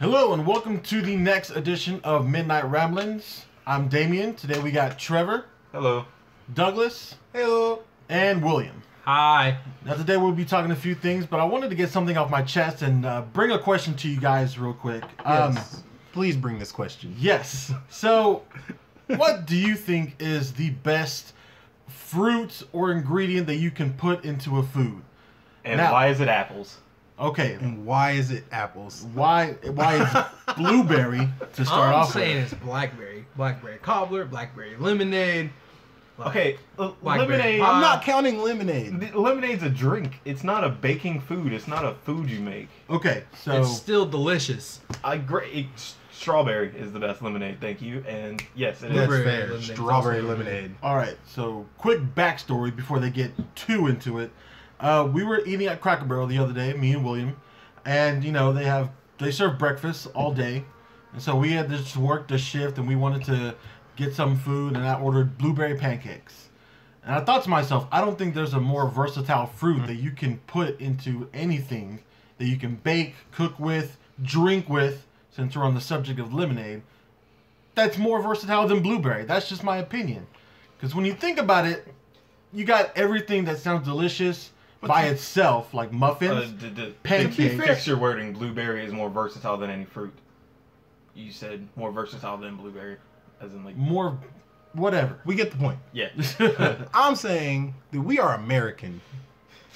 Hello and welcome to the next edition of Midnight Ramblings. I'm Damien. Today we got Trevor, Hello. Douglas, Hello. and William. Hi. Now today we'll be talking a few things, but I wanted to get something off my chest and uh, bring a question to you guys real quick. Um, Yes. Please bring this question. yes. So, what do you think is the best fruit or ingredient that you can put into a food? And Now- why is it apples? Okay. And why is it apples? Why? Why is blueberry to start I'm off saying with? it's blackberry, blackberry cobbler, blackberry lemonade. like- Okay, l- Blackberry lemonade. pie. I'm not counting lemonade. the- Lemonade's a drink. It's not a baking food. It's not a food you make. Okay, so It's still delicious. I great. Strawberry is the best lemonade. Thank you. And yes, it is. That's Blueberry fair. lemonade Strawberry also good. lemonade. All right, so quick backstory before they get too into it. Uh, we were eating at Cracker Barrel the other day, me and William, and you know they have they serve breakfast all day, and so we had to just work the shift, and we wanted to get some food, and I ordered blueberry pancakes. And I thought to myself, I don't think there's a more versatile fruit that you can put into anything that you can bake, cook with, drink with. Since we're on the subject of lemonade, that's more versatile than blueberry. That's just my opinion. Because when you think about it, you got everything that sounds delicious by itself, like Uh, muffins. d- d- Pancakes. To fix your wording, blueberry is more versatile than any fruit. You said more versatile than blueberry, as in like more, whatever. We get the point. yeah. I'm saying that we are American,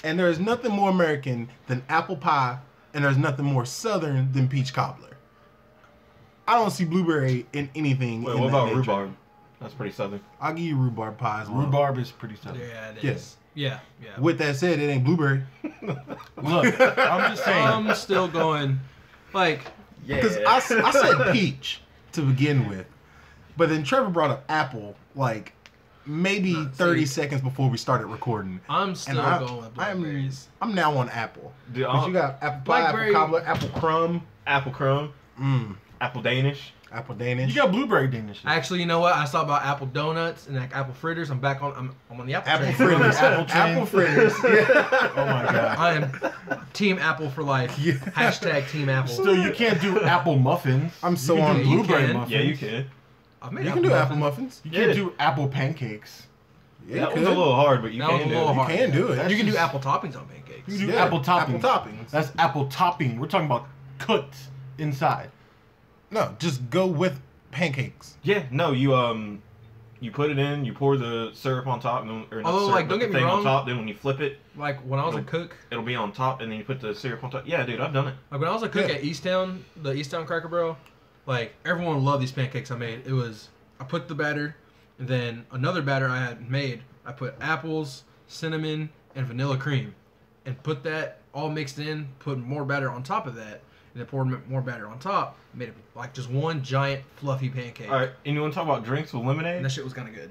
and there is nothing more American than apple pie, and there's nothing more Southern than peach cobbler. I don't see blueberry in anything. Wait, in what that about nature. rhubarb? That's pretty southern. I'll give you rhubarb pies. well. Rhubarb is pretty Southern. Yeah, it is. Yes. Yeah, yeah. With that said, it ain't blueberry. Look, I'm just saying. I'm still going. Like, Yeah. Because I said peach to begin with, but then Trevor brought up apple like maybe Uh, 30 see. seconds before we started recording. I'm still I, going with I'm, blackberries. I'm now on apple. Dude, But you got apple pie, apple cobbler, apple crumb, apple crumb, mm, apple Danish. Apple Danish. you got blueberry Danish. Actually, you know what? I saw about apple donuts and like apple fritters. I'm back on. I'm, I'm on the apple, apple train. fritters. Apple train. apple fritters. Yeah. Oh my god. I am Team Apple for life. Yeah. Hashtag Team Apple. Still, you can't do apple muffins. I'm so on do blueberry can. muffins. Yeah, you can. I've made You apple can do muffins. apple muffins. You can't Yeah. do apple pancakes. Yeah, that you was a little hard, but you That was can a do it. hard. You can do it. That's You can do apple toppings on pancakes. You can do Yeah, apple toppings. apple toppings. That's apple topping. We're talking about cooked inside. No, just go with pancakes. Yeah, no, you um, you put it in, you pour the syrup on top, and then, or not Although, syrup, like, don't the get me thing wrong. on top. Then when you flip it, Like when I was a Nope. cook, it'll be on top, and then you put the syrup on top. Yeah, dude, I've done it. like when I was a cook Yeah. at Easttown, the Easttown Cracker Barrel, like everyone loved these pancakes I made. It was I put the batter, and then another batter I had made. I put apples, cinnamon, and vanilla cream, and put that all mixed in. Put more batter on top of that, and then poured more batter on top. Made it like just one giant fluffy pancake. All right, and you want to talk about drinks with And lemonade? that shit was kind of good.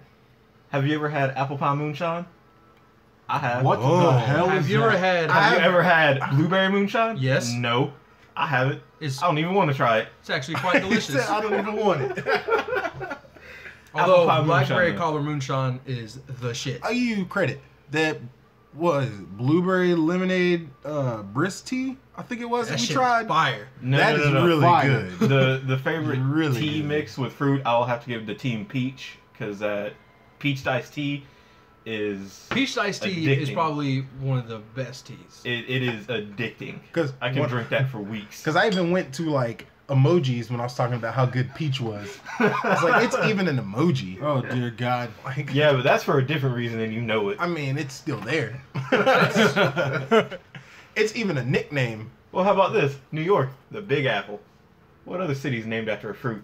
Have you ever had apple pie moonshine? I have. What Oh. the hell Have is you that? ever had? Have you ever had blueberry moonshine? Yes. No, I haven't. It's I don't even want to try it. it's actually quite delicious. I don't even want it. Although pie moonshine, blackberry though. cobbler moonshine is the shit. I give you credit. That was blueberry lemonade uh brisk tea. I think it was That that we shit tried. fire. No, That no, is no, no. really Fire. good. the the favorite Really tea good. mix with fruit. I'll have to give the team peach because uh, peach iced tea is Peach iced tea is probably one of the best teas. it, it is addicting. 'Cause I can what- drink that for weeks. Because I even went to like emojis when I was talking about how good peach was. It's like it's even an emoji. Oh dear God. Like, yeah, but that's for a different reason than you know it. I mean, it's still there. it's even a nickname. Well, how about this? New York, the Big Apple. What other city's named after a fruit?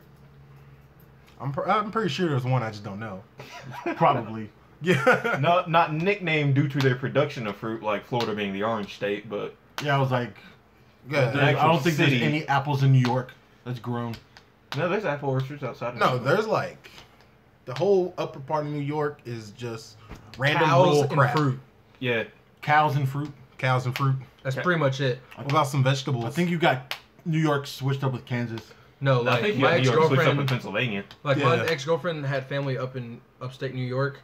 I'm pr- I'm pretty sure there's one I just don't know. Probably. Yeah. Not not nicknamed due to their production of fruit, like Florida being the orange state, but Yeah, I was like, Yeah. there's- I actual don't think city. there's any apples in New York that's grown. no, there's apple orchards outside. Of No, New York. there's like the whole upper part of New York is just random Cows rural and crap. fruit. Yeah, Cows and fruit. Cows and fruit. That's Okay. pretty much it. What about some vegetables? I think you got New York switched up with Kansas. No, I like think you my got ex New York switched up in girlfriend, Pennsylvania. like my Yeah. ex girlfriend had family up in upstate New York,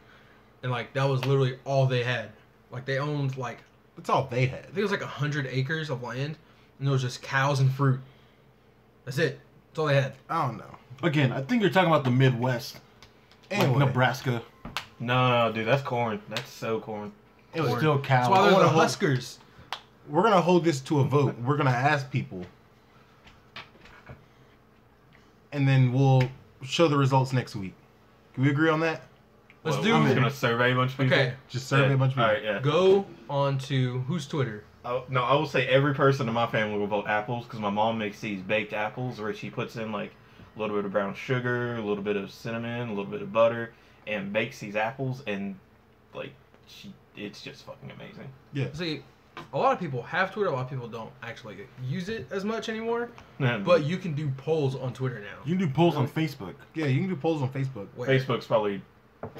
and like that was literally all they had. Like they owned like That's all they I had. think it was like hundred acres of land, and it was just cows and fruit. That's it. That's all they had. I don't know. Again, I think you're talking about the Midwest, Anyway, like Nebraska. No, no, dude, that's corn. That's so corn. Anyway, Still cow. That's why they're wanna the hold- Huskers. we're gonna hold this to a vote. We're gonna ask people, and then we'll show the results next week. Can we agree on that? Let's Well, do. I'm just gonna survey a bunch of people. Okay, Just survey Yeah. a bunch of people. All right, yeah. go on to whose Twitter? I, no, I will say every person in my family will vote apples because my mom makes these baked apples where she puts in like a little bit of brown sugar, a little bit of cinnamon, a little bit of butter, and bakes these apples and like she, it's just fucking amazing. Yeah. See, a lot of people have Twitter. A lot of people don't actually use it as much anymore. But But you can do polls on Twitter now. You can do polls on Facebook. Yeah, you can do polls on Facebook. Where? Facebook's probably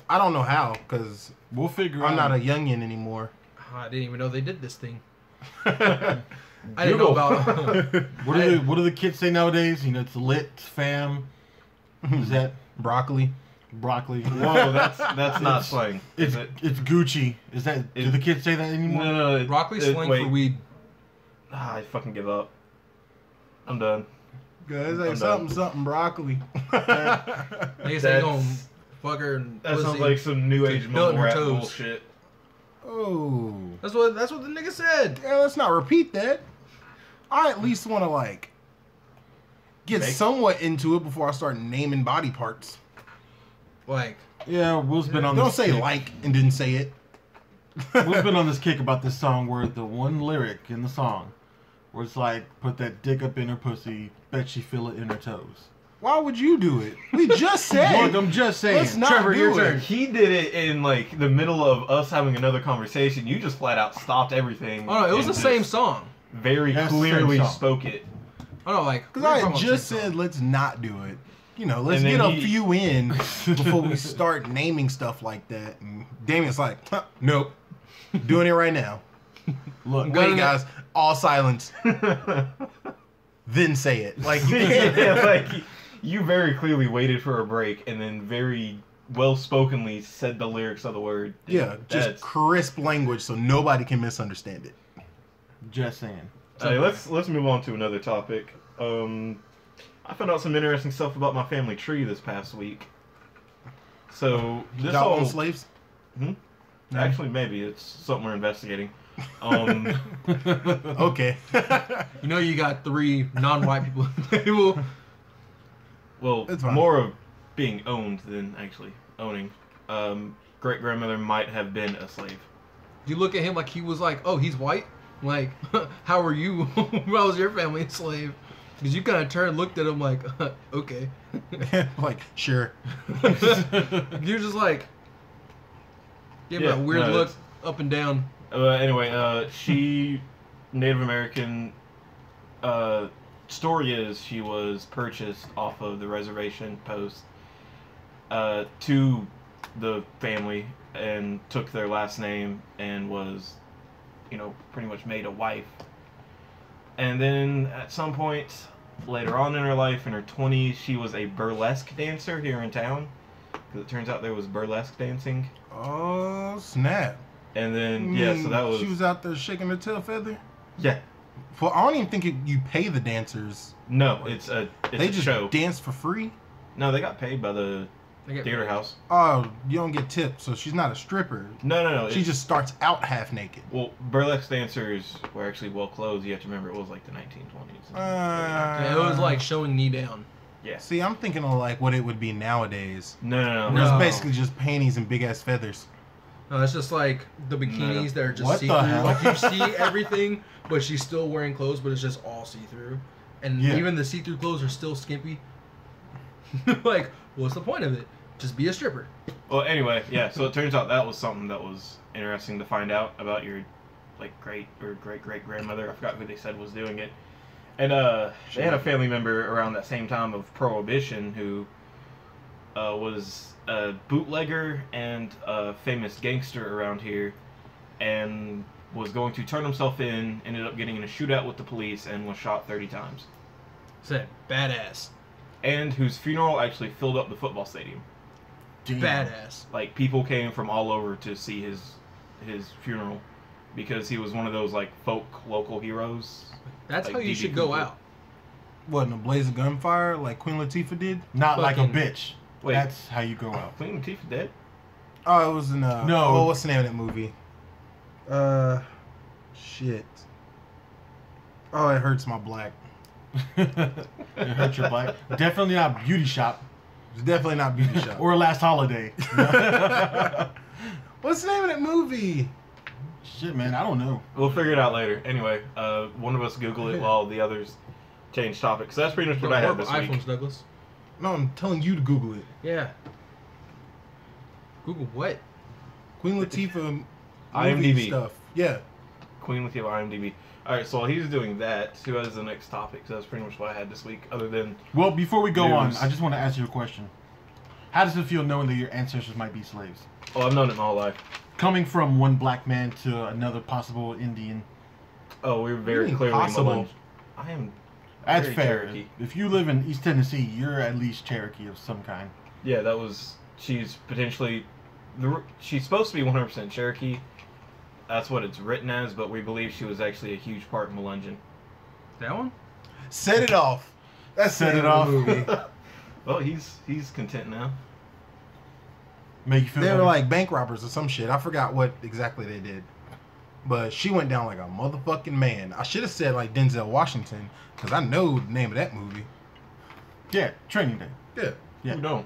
I don't know how because We'll figure I'm out. not a youngin anymore. Ah, I didn't even know they did this thing. I I didn't know about. What do the What do the kids say nowadays? You know, it's lit, fam. Is that Broccoli. Broccoli? Whoa, that's that's not slang. It's Is it? it's Gucci. Is that? do the kids say that anymore? no, no. it- Broccoli it- slang wait. for weed. Ah, I fucking give up. I'm done. Guys, I'm like something, something broccoli. Niggas That's- ain't gonna fuck her and That sounds like some new age Belt mumble rap toes. bullshit. oh. That's what that's what the nigga said. Yeah, let's not repeat that. I at least want to like get Make- somewhat into it before I start naming body parts. Like Yeah, Will's been on. Don't this say kick. like and didn't say it. Will's been on this kick about this song where the one lyric in the song, where it's like, "Put that dick up in her pussy, bet she feel it in her toes." Why would you do it? We just said. Look, said. I'm just saying. Let's not Trevor, do your it. turn. He did it in like the middle of us having another conversation. You just flat out stopped everything. oh no, it was the same song. Very That's clearly song. spoke it. Oh no, like Because I had just said song. let's not do it. You know, let's get then a he- few in before we start naming stuff like that. And Damien's like, huh, nope, doing it right now. Look, Wait, guys, all silence. Then say it. Like you can't. yeah, like you very clearly waited for a break and then very well spokenly said the lyrics of the word. Yeah, just That's- crisp language so nobody can misunderstand it. just saying. Hey, let's let's move on to another topic. Um, I found out some interesting stuff about my family tree this past week. So this Y'all all own slaves? Hmm? actually maybe it's something we're investigating. Um, Okay. You know, you got three non-white people at the table. well, It's fine. more of being owned than actually owning. Um, great grandmother might have been a slave. You look at him like he was like, oh, he's white. Like, how are you? how was your family a slave? Because you kind of turned, and looked at him like, okay. like, sure. You're just like, give him Yeah, that weird no, look up and down. Uh, anyway, uh, she Native American. Uh, story is she was purchased off of the reservation post uh, to the family and took their last name and was, you know, pretty much made a wife. And then at some point later on in her life, in her twenties, she was a burlesque dancer here in town. Because it turns out there was burlesque dancing. Oh, snap. And then yeah, so that was She was out there shaking her tail feather? yeah. Well, I don't even think it, you pay the dancers. No, it's a it's they a just show. dance for free? no, they got paid by the theater house. Oh, you don't get tipped, so she's not a stripper. No, no, no. She just starts out half naked. well, burlesque dancers were actually well clothed. You have to remember it was like the 1920s. Uh, Yeah, it was like showing knee down. yeah. See, I'm thinking of like what it would be nowadays. No, no, no. Where No. it's basically just panties and big ass feathers. No, it's just like the bikinis No. that are just What see the through. hell? Like you see everything, but she's still wearing clothes, but it's just all see through. And Yeah. even the see through clothes are still skimpy. like, what's the point of it? Just be a stripper. Well, anyway, yeah. So it turns out that was something that was interesting to find out about your like great or great great grandmother. I forgot who they said was doing it. And uh, they had a family member around that same time of Prohibition who uh, was a bootlegger and a famous gangster around here, and was going to turn himself in. Ended up getting in a shootout with the police and was shot 30 times. Said badass, And whose funeral actually filled up the football stadium. Damn. badass. like people came from all over to see his his funeral because he was one of those like folk local heroes. That's Like how you DB should go Cooper. out. what in a blaze of gunfire like Queen Latifah did. Not like a bitch. Wait. That's how you go out. Queen Latifah dead? Oh, it was in uh No. Oh, what's the name of that movie? Uh, shit. Oh, it hurts my black. it hurt your black. Definitely not beauty shop It's definitely not Beauty Shop. or last holiday. what's the name of that movie? Shit, man, I don't know. We'll figure it out later. Anyway, uh, one of us Google it while the others change topics. So that's pretty much what I had this iPhones, week. Douglas. No, I'm telling you to Google it. Yeah. Google what? Queen Latifah movie IMDb. stuff. Yeah. Queen Latifah IMDb. All right, so while he's doing that, who has the next topic? So that's pretty much what I had this week. Other than Well, before we go on, I just want to ask you a question. How does it feel knowing that your ancestors might be slaves? oh, I've known it my whole life. Coming from one black man to another possible Indian. Oh, we're very clearly possible? I am. That's fair. Cherokee. If you live in East Tennessee, you're at least Cherokee of some kind. Yeah, that was. She's potentially. The, she's supposed to be 100% Cherokee. That's what it's written as, but we believe she was actually a huge part in Melungeon. That one? Set it off. That's Set it off. the movie. Well, he's he's content now. Make you feel they were like bank robbers or some shit. I forgot what exactly they did. But she went down like a motherfucking man. I should have said like Denzel Washington because I know the name of that movie. yeah, Training Day. Yeah, Yeah. Who don't?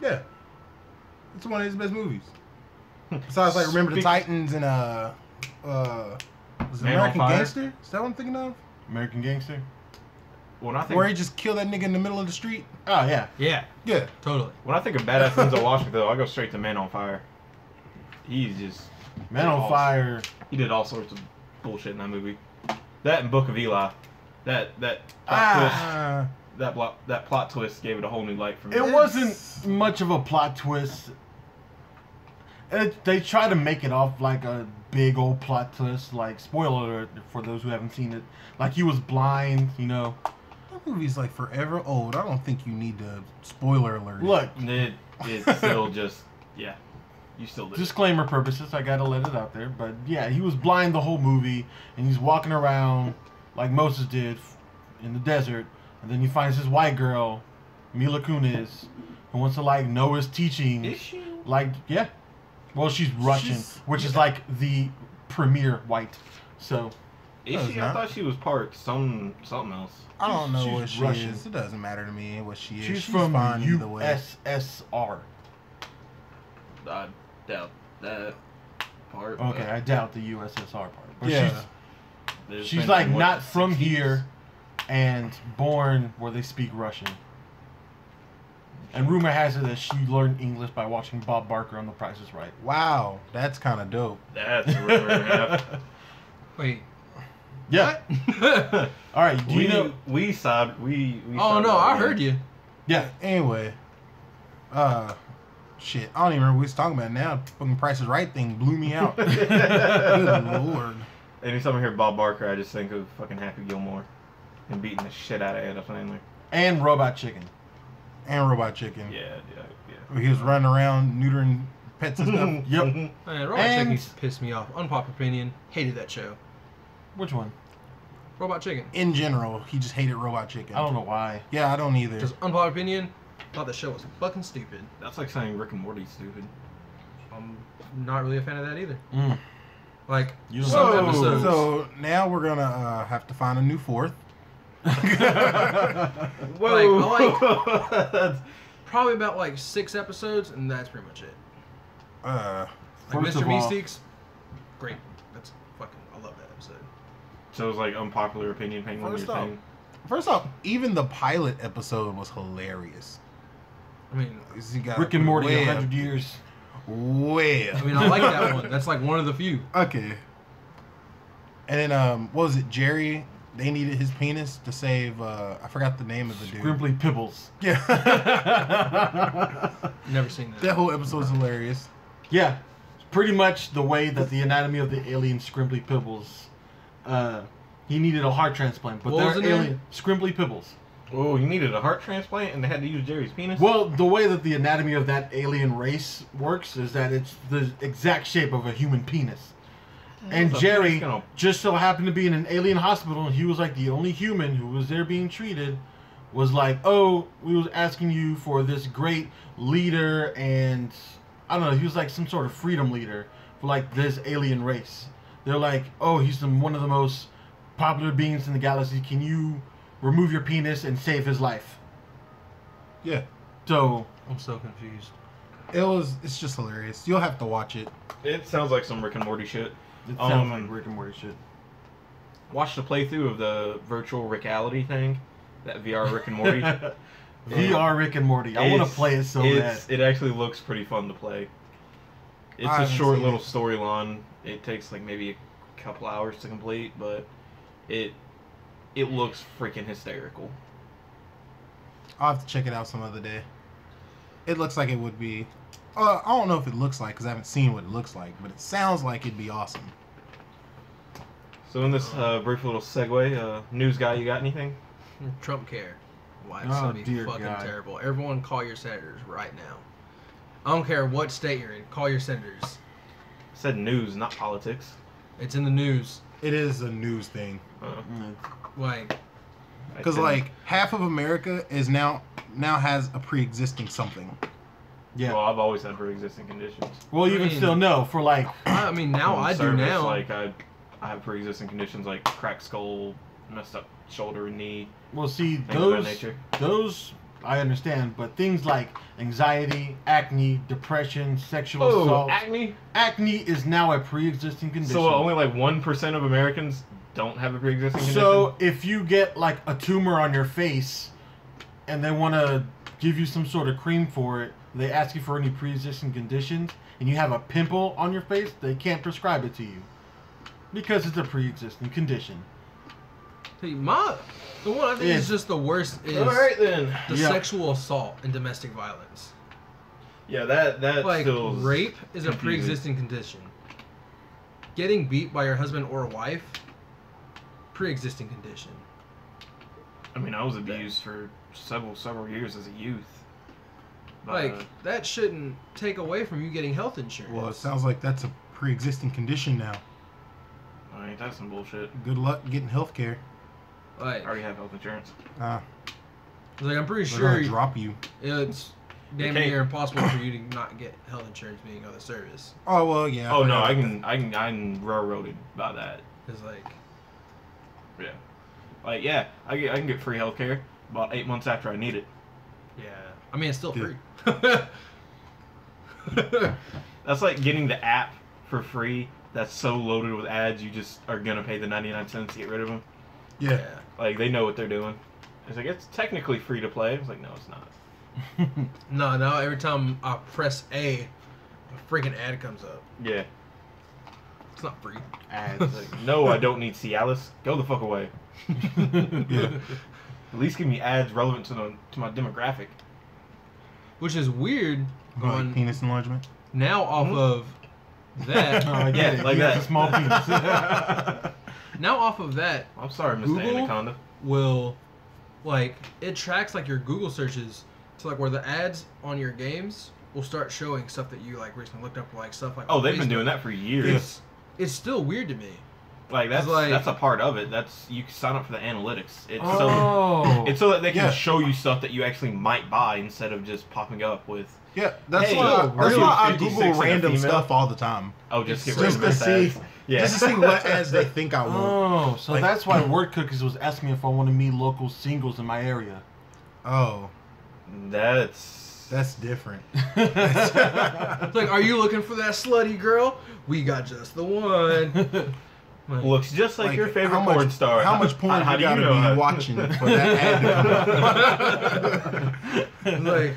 yeah. It's one of his best movies. Besides, like Remember the Titans and uh, uh, was it Man on American Fire? Gangster? Is that what I'm thinking of? American Gangster. When I think Where he just killed that nigga in the middle of the street? Oh yeah, Yeah, Yeah. totally. when I think of badass Denzel Washington, though, I go straight to Man on Fire. He's just Man on Awesome. Fire. he did all sorts of bullshit in that movie. That and Book of Eli. That that plot Ah. Twist, that plot that plot twist gave it a whole new light for me. It wasn't much of a plot twist. It, they try to make it off like a big old plot twist. Like spoiler alert for those who haven't seen it. Like he was blind, you know. that movie's like forever old. I don't think you need to spoiler alert. it. Look, It it's still just yeah. You still do. disclaimer purposes, I gotta let it out there. But yeah, he was blind the whole movie, and he's walking around like Moses did in the desert, and then he finds this white girl, Mila Kunis, who wants to like know his teaching. Is she? Like yeah, well she's Russian, She's- which is like the premier white. So Is No, she? it's I thought she was part some something else. I don't know she's what she Russian. is. It doesn't matter to me what she is. she's, She's, from fine either way. USSR. I doubt that part. but Okay, I doubt the USSR part. But Yeah. she's there's like not from here and born where they speak Russian. And rumor has it that she learned English by watching Bob Barker on The Price is Right. Wow, that's kind of dope. That's a rumor and a half. Wait. Yeah. All right. Do we you know? we side we. we Oh no, I heard you. Yeah. Anyway, uh, shit, I don't even remember what we was talking about now. Fucking Price is Right thing blew me out. Good lord. Anytime I hear Bob Barker, I just think of fucking Happy Gilmore and beating the shit out of Adam Sandler. And Robot Chicken. And Robot Chicken. Yeah, yeah, yeah. He was running around neutering pets and stuff. Yep. Man, Robot And- Chicken pissed me off. Unpopular opinion. Hated that show. Which one? Robot Chicken. In general, he just hated Robot Chicken. I don't know why. Yeah, I don't either. Just unpopular opinion. Thought the show was fucking stupid. That's like saying Rick and Morty's stupid. I'm not really a fan of that either. Mm. Like You some know. episodes. So now we're gonna uh, have to find a new fourth. Whoa! That's- Probably about like six episodes, and that's pretty much it. Uh, Like Mr. of all- Meeseeks, great. That's fucking. I love that episode. so it's like unpopular opinion penguin. First you're off- saying? first off, even the pilot episode was hilarious. I mean, 'Cause you got Rick and Morty, way 100 years. Way up. I mean, I like that one. That's like one of the few. Okay. And then um, what was it? Jerry. They needed his penis to save. Uh, I forgot the name of the dude. Shrimply Pibbles. Yeah. Never seen that. that whole episode's hilarious. Yeah, pretty much the way that the anatomy of the alien Shrimply Pibbles. Uh, he needed a heart transplant, but What was they're the name? alien Shrimply Pibbles. Oh, you needed a heart transplant and they had to use Jerry's penis. Well, the way that the anatomy of that alien race works is that it's the exact shape of a human penis. And Jerry gonna- just so happened to be in an alien hospital, and he was like the only human who was there being treated. was like, "Oh, we was asking you for this great leader, and I don't know, he was like some sort of freedom leader for like this alien race." They're like, "Oh, he's the, one of the most popular beings in the galaxy. Can you remove your penis and save his life?" Yeah. So I'm so confused. It was. It's just hilarious. You'll have to watch it. It sounds like some Rick and Morty shit. It sounds Um, like Rick and Morty shit. Watch the playthrough of the virtual reality thing, that VR Rick and Morty. VR Rick and Morty. I want to play it so bad. It actually looks pretty fun to play. It's I a haven't short little it. storyline. It takes like maybe a couple hours to complete, but it it looks freaking hysterical. I'll have to check it out some other day. It looks like it would be. Uh, I don't know if it looks like because I haven't seen what it looks like, but it sounds like it'd be awesome. So in this uh, brief little segue, uh, news guy, you got anything? Trump care. Why it's Oh, gonna be fucking God. terrible. Everyone call your senators right now. I don't care what state you're in. Call your senators. I said news, not politics. It's in the news. It is a news thing Uh, Mm, Like because like half of America is now now has a pre-existing something. Yeah. well, I've always had pre-existing conditions. Well, you I can mean- still know for like I mean now On I do service, now. Like I, I have pre-existing conditions like cracked skull, messed up shoulder and knee, well, see things of that those nature. those I understand, but things like anxiety, acne, depression, sexual Oh, assault, acne. acne is now a pre-existing condition. So only like one percent of Americans don't have a pre-existing condition. So if you get like a tumor on your face, and they want to give you some sort of cream for it, they ask you for any pre-existing conditions, and you have a pimple on your face, they can't prescribe it to you because it's a pre-existing condition. Hey, my the one I think Yeah. is just the worst is all right then. the Yeah. sexual assault and domestic violence. Yeah, that that Like still rape is a pre-existing condition. Getting beat by your husband or wife, pre-existing condition. I mean, I was abused for several several years as a youth. But, Like uh, that shouldn't take away from you getting health insurance. Well, it sounds like that's a pre-existing condition now. I ain't that some bullshit. Good luck getting health care. I already have health insurance. Uh, like I'm pretty they're sure gonna drop you. it's damn near impossible for you to not get health insurance being on the service. Oh well, yeah. oh no, forgot I can I can I'm railroaded by that. It's like Yeah, like yeah, I get I can get free health care about eight months after I need it. yeah. I mean, it's still Yeah. free. That's like getting the app for free. That's so loaded with ads, you just are gonna pay the ninety nine cents to get rid of them. Yeah. yeah. Like they know what they're doing. It's like it's technically free to play. It's like no, it's not. No, no. Every time I press A, a freaking ad comes up. Yeah. It's not free. Ads. Like, no, I don't need Cialis. Go the fuck away. Yeah. At least give me ads relevant to the to my demographic. Which is weird. Like Going penis enlargement. now off Mhm. of that. Oh, I get Yeah, it. like He has that. a small penis. now off of that, I'm sorry, Mr. Google? Anaconda. will like it tracks like your Google searches to like where the ads on your games will start showing stuff that you like recently looked up like stuff like Oh, they've been doing that for years. It's it's still weird to me. Like that's like- that's a part of it. That's you sign up for the analytics. It's so oh. it's so that they can Yeah. show you stuff that you actually might buy instead of just popping up with Yeah, that's Hey, why. are That's why I Google random stuff all the time, oh just get just rid to of see, ads. Yeah. just to see what ads they think I want. Oh, so Like- that's why Word Cookies was asking me if I want to meet local singles in my area. Oh, That's that's different. It's like, are you looking for that slutty girl? We got just the one. Like, looks just like, your favorite how much, porn star. How much porn how you do gotta know be that? watching for that ad to like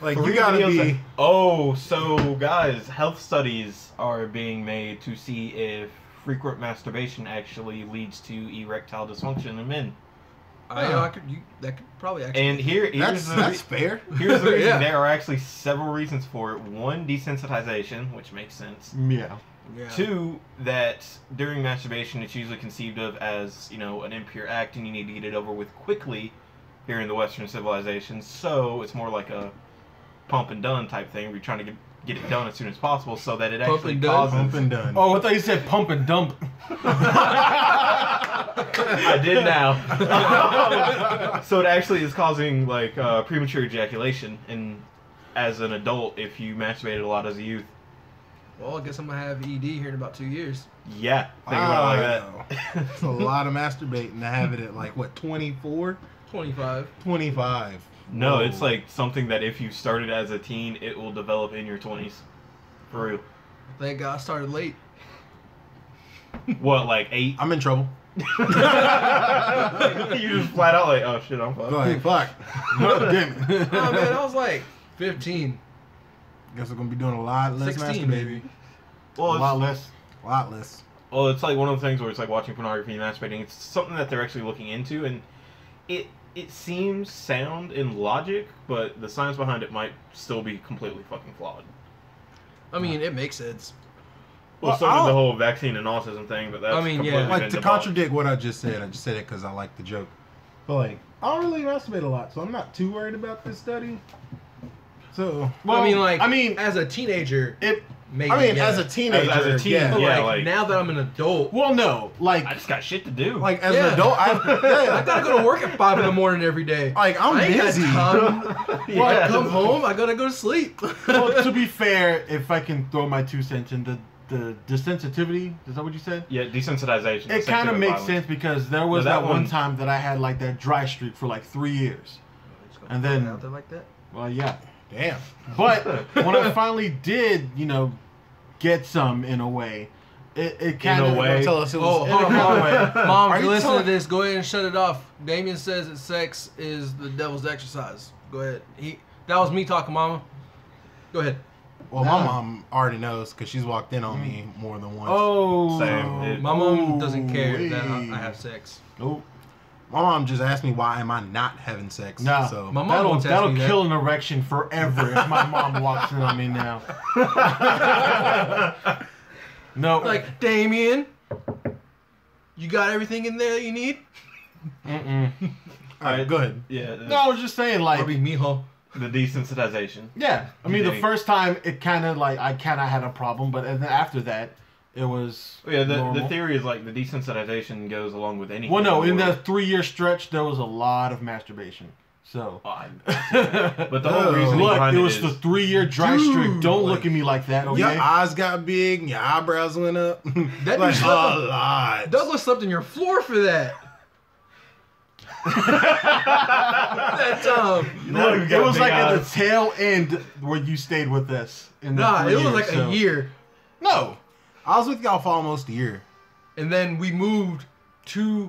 like Three you gotta videos be. that- oh, so guys, health studies are being made to see if frequent masturbation actually leads to erectile dysfunction in men. I, I could, you, that could probably actually. And here, here's That's the that's fair. here's the reason. Yeah. There are actually several reasons for it. One, desensitization, which makes sense. yeah. Yeah. Two, that during masturbation, it's usually conceived of as you know an impure act, and you need to get it over with quickly. Here in the Western civilization, so it's more like a pump and done type thing. Where you're trying to get get it done as soon as possible so that it Pump actually and done? causes. Pump and done. Oh, I thought you said pump and dump. I did now. so it actually is causing like uh, premature ejaculation, and as an adult, if you masturbated a lot as a youth, Well, I guess I'm gonna have ED here in about two years. yeah, think about it Wow. like It's a lot of masturbating to have it at like what 24, 25. 25. that. no, Whoa. it's like something that if you started as a teen, it will develop in your twenties. For real. Thank God I started late. What, like eight? I'm in trouble. you just flat out like, oh shit, I'm fucked. Like, fuck. Damn it. Oh man, I was like 15, Guess we're gonna be doing a lot less 16 masturbating. maybe. Well, a lot less. A lot less. well, it's like one of the things where it's like watching pornography and masturbating. It's something that they're actually looking into, and it it seems sound in logic, but the science behind it might still be completely fucking flawed. I mean, it makes sense. Well, Well, so does the I'll- whole vaccine and autism thing, but that's I mean, yeah. Like to debunked. contradict what I just said, I just said it because I like the joke. But like, I don't really masturbate a lot, so I'm not too worried about this study. So, Well, I mean, like, I mean, as a teenager, it. maybe. I mean, yeah. as a teenager, As- as a teen, yeah. But yeah, like, like- now that I'm an adult, Well, no, like I just got shit to do. Like as Yeah. an adult, I, yeah, I gotta go to work at five in the morning every day. Like I'm I ain't busy. got. Yeah. Well, I come home, I gotta go to sleep. well, to be fair, if I can throw my two cents in the the desensitivity, is that what you said? yeah, desensitization. It kind of makes sense because there was No, that that, one one- time that I had like that dry streak for like three years. And then- out there like that. Well, yeah, Damn. but when I finally did, you know, get some in a way, it, it kind of a way. Tell us it Oh, was. hold on, hold on. Mom, Are if you you listen telling- to this, go ahead and shut it off. Damien says that sex is the devil's exercise. Go ahead. He that was me talking, Mama. Go ahead. Well, my mom already knows because she's walked in on me mm. more than once. Oh, Same. It- My mom doesn't care that I, I have sex. Oh, My mom just asked me why am I not having sex. nah. So My mom that'll that'll me that. kill an erection forever if my mom walks in on me now. No, Like Damien, you got everything in there that you need. mm-mm. all right, go ahead. Yeah, no, I was just saying like I'll be mijo. the desensitization. Yeah, I mean the first time it kind of like I kind of had a problem, but then after that, it was oh, Yeah, the, the theory is like the desensitization goes along with anything. Well, no, in the that three year stretch, there was a lot of masturbation. So, but but the whole Oh. reason look, behind it it was is the three year dry Dude, streak. Don't look at me like that, okay? Your eyes got big, and your eyebrows went up. That like a slept- lot. Douglas slept in your floor for that. that time. Now Look, it was big like at the tail end where you stayed with us. In the Nah, three it was years, like so- a year. No, I was with y'all for almost a year. and then we moved to